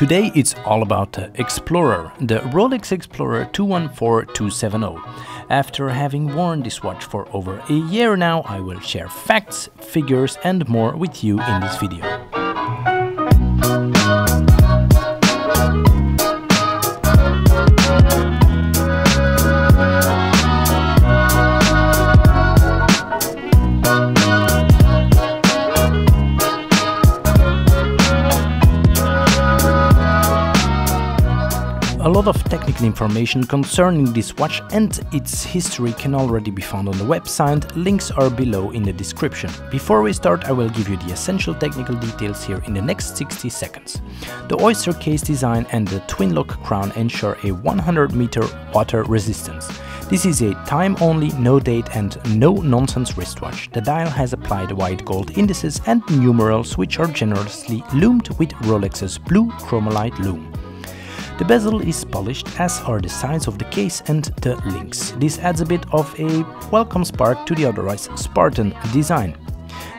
Today it's all about the Explorer, the Rolex Explorer 214270. After having worn this watch for over a year now, I will share facts, figures and more with you in this video. A lot of technical information concerning this watch and its history can already be found on the website, links are below in the description. Before we start I will give you the essential technical details here in the next 60 seconds. The oyster case design and the twin lock crown ensure a 100 meter water resistance. This is a time-only, no-date and no-nonsense wristwatch. The dial has applied white gold indices and numerals which are generously loomed with Rolex's blue Chromalight lume. The bezel is polished as are the sides of the case and the links. This adds a bit of a welcome spark to the otherwise Spartan design.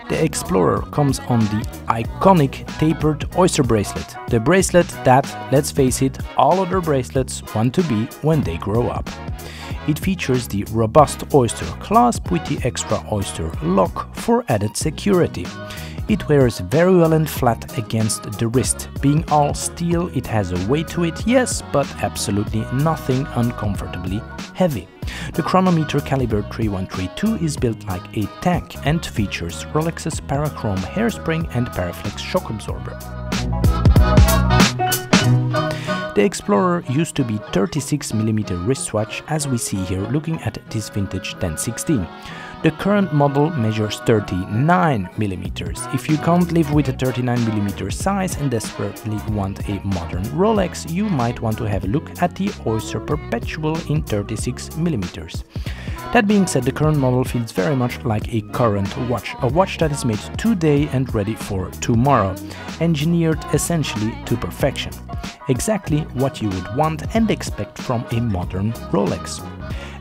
The Explorer comes on the iconic tapered oyster bracelet, the bracelet that, let's face it, all other bracelets want to be when they grow up. It features the robust oyster clasp with the extra oyster lock for added security. It wears very well and flat against the wrist. Being all steel, it has a weight to it, yes, but absolutely nothing uncomfortably heavy. The chronometer caliber 3132 is built like a tank and features Rolex's Parachrome hairspring and Paraflex shock absorber. The Explorer used to be 36mm wristwatch as we see here looking at this vintage 1016. The current model measures 39mm. If you can't live with a 39mm size and desperately want a modern Rolex, you might want to have a look at the Oyster Perpetual in 36mm. That being said, the current model feels very much like a current watch, a watch that is made today and ready for tomorrow, engineered essentially to perfection. Exactly what you would want and expect from a modern Rolex.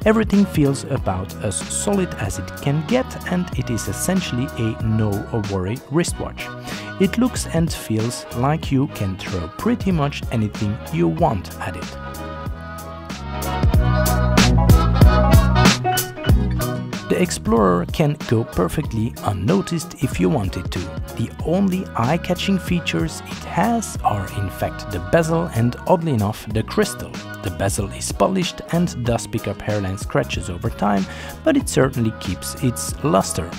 Everything feels about as solid as it can get and it is essentially a no-worry wristwatch. It looks and feels like you can throw pretty much anything you want at it. Explorer can go perfectly unnoticed if you want it to. The only eye-catching features it has are in fact the bezel and oddly enough the crystal. The bezel is polished and does pick up hairline scratches over time, but it certainly keeps its luster.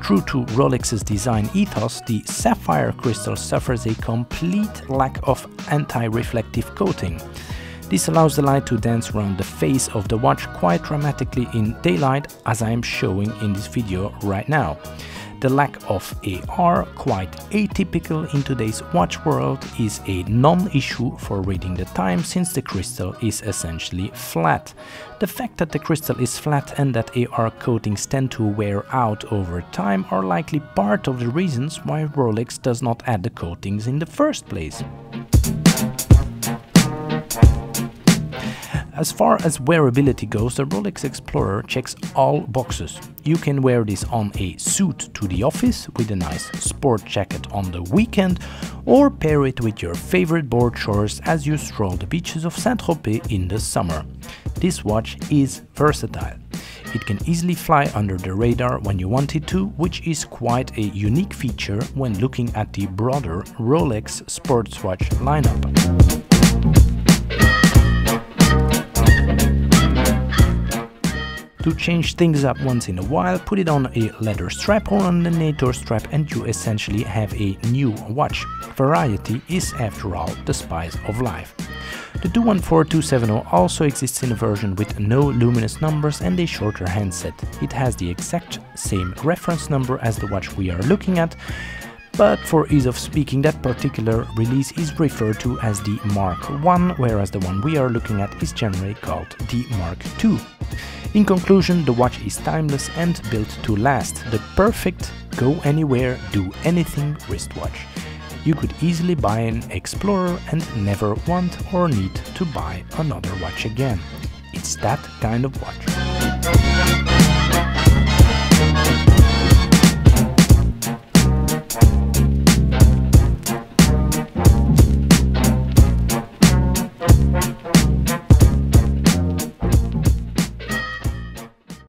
True to Rolex's design ethos, the sapphire crystal suffers a complete lack of anti-reflective coating. This allows the light to dance around the face of the watch quite dramatically in daylight as I am showing in this video right now. The lack of AR, quite atypical in today's watch world, is a non-issue for reading the time since the crystal is essentially flat. The fact that the crystal is flat and that AR coatings tend to wear out over time are likely part of the reasons why Rolex does not add the coatings in the first place. As far as wearability goes, the Rolex Explorer checks all boxes. You can wear this on a suit to the office with a nice sport jacket on the weekend or pair it with your favorite board shorts as you stroll the beaches of Saint-Tropez in the summer. This watch is versatile. It can easily fly under the radar when you want it to, which is quite a unique feature when looking at the broader Rolex sports watch lineup. To change things up once in a while, put it on a leather strap or on a NATO strap and you essentially have a new watch. Variety is after all the spice of life. The 214270 also exists in a version with no luminous numbers and a shorter handset. It has the exact same reference number as the watch we are looking at, but for ease of speaking that particular release is referred to as the Mark 1, whereas the one we are looking at is generally called the Mark 2. In conclusion, the watch is timeless and built to last, the perfect go anywhere, do anything wristwatch. You could easily buy an Explorer and never want or need to buy another watch again. It's that kind of watch.